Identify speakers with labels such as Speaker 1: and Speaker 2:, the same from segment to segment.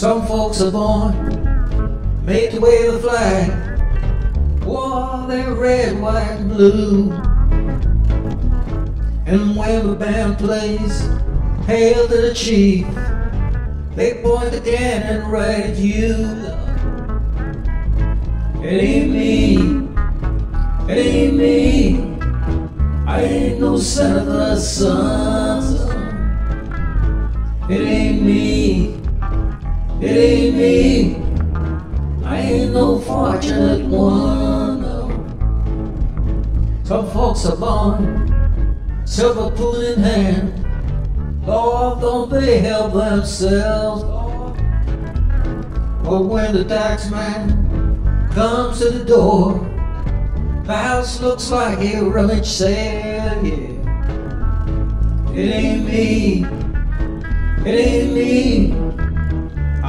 Speaker 1: Some folks are born made to wave the flag, wore their red, white, and blue. And when the band plays, hail to the chief, they point the cannon right at you. It ain't me, it ain't me. I ain't no son of a son. It ain't me. It ain't me. I ain't no fortunate one. No. Some folks are born, silver spoon in hand. Lord, don't they help themselves? But when the tax man comes to the door, the house looks like a rummage sale, yeah. It ain't me, it ain't me.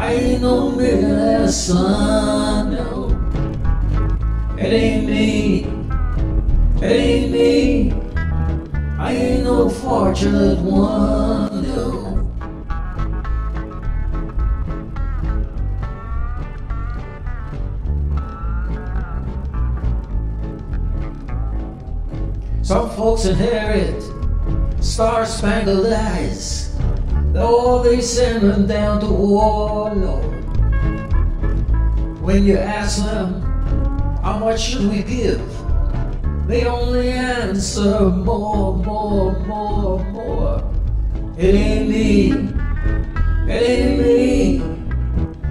Speaker 1: I ain't no millionaire son, no. It ain't me, it ain't me. I ain't no fortunate one, no. Some folks inherit star-spangled eyes. Oh, they send them down to war, Lord. When you ask them, how much should we give? They only answer more, more, more, more. It ain't me, it ain't me.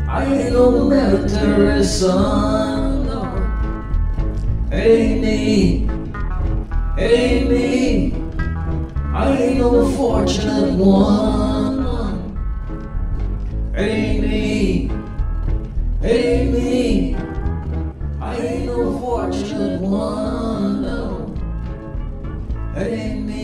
Speaker 1: I ain't no military son, no. It ain't me, it ain't me. I ain't no fortunate one. I ain't no fortunate one. No. It ain't me.